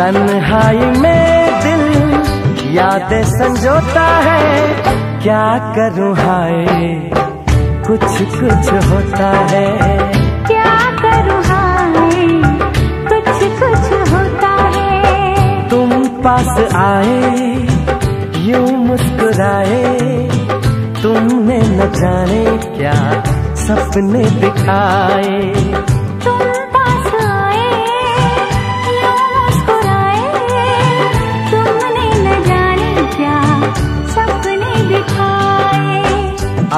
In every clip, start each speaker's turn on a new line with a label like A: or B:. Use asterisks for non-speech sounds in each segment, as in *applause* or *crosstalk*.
A: तन्हाई में दिल यादें संजोता है। क्या करूँ हाय? कुछ कुछ होता है।
B: क्या करूँ हाय? कुछ कुछ होता है।
A: तुम पास आए यूँ मुस्कुराए। तुमने न जाने क्या सपने दिखाए।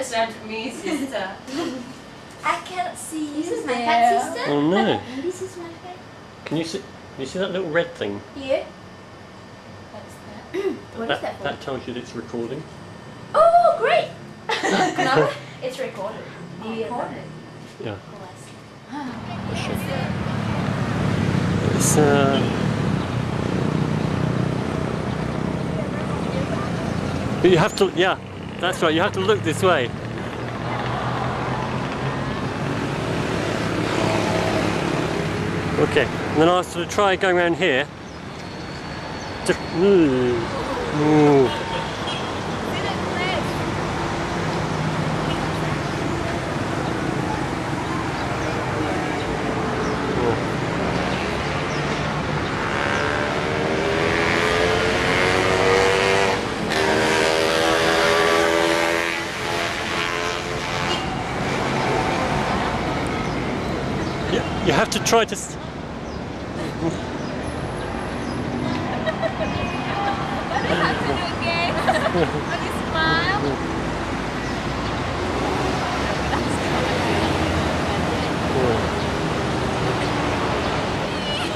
C: That is not me, sister.
D: I can't see you. This is my fat sister.
E: Oh no. *laughs*
D: This is my fat.
E: Can you see? Can You see that little red thing?
D: Yeah. What's that? *clears throat* What is
E: that,
D: that for?
E: that tells you that it's recording.
D: Oh, great! *laughs* no, it's recorded. Recorded.
E: Yeah. I'll show you. It's uh. But you have to, yeah, that's right. You have to look this way. Okay, and then I'll sort of try going around here. You, you have to try to. s-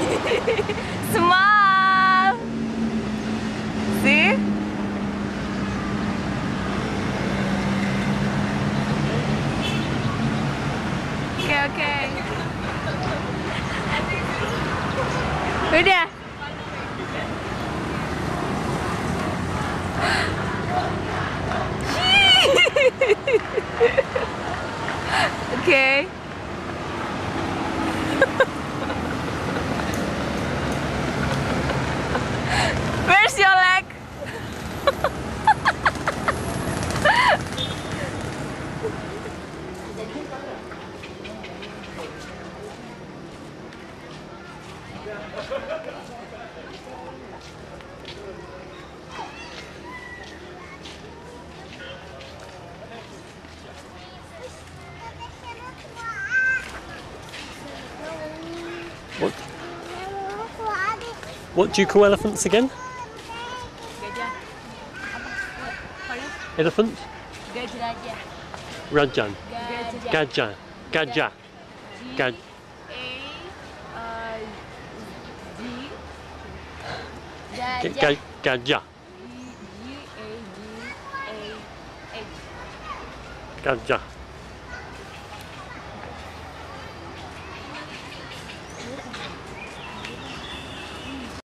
E: *laughs*
C: Smile. See? Okay, okay. Udah. *laughs* okay.
E: What? What do you call elephants again? Elephant? Rajan. Gajah. Gajah. Gaj. 干干干架！干架！